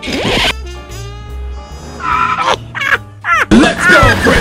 Let's go,